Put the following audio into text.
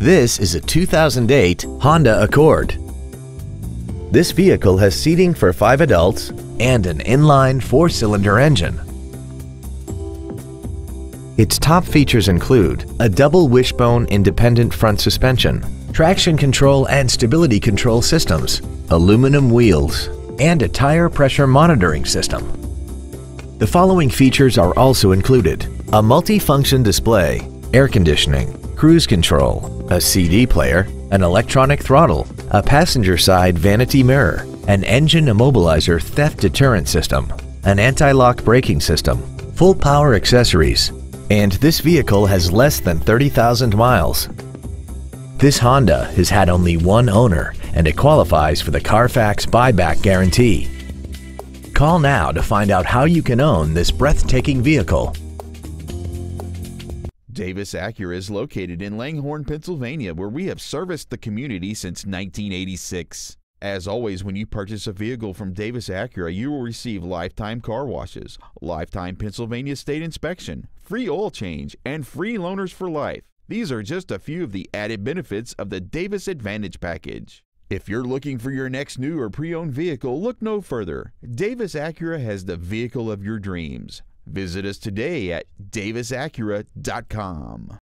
This is a 2008 Honda Accord. This vehicle has seating for five adults and an inline four-cylinder engine. Its top features include a double wishbone independent front suspension, traction control and stability control systems, aluminum wheels, and a tire pressure monitoring system. The following features are also included. A multi-function display, air conditioning, cruise control, a CD player, an electronic throttle, a passenger side vanity mirror, an engine immobilizer theft deterrent system, an anti-lock braking system, full power accessories, and this vehicle has less than 30,000 miles. This Honda has had only one owner and it qualifies for the Carfax buyback guarantee. Call now to find out how you can own this breathtaking vehicle. Davis Acura is located in Langhorne, Pennsylvania, where we have serviced the community since 1986. As always, when you purchase a vehicle from Davis Acura, you will receive lifetime car washes, lifetime Pennsylvania state inspection, free oil change, and free loaners for life. These are just a few of the added benefits of the Davis Advantage Package. If you're looking for your next new or pre owned vehicle, look no further. Davis Acura has the vehicle of your dreams. Visit us today at davisacura.com.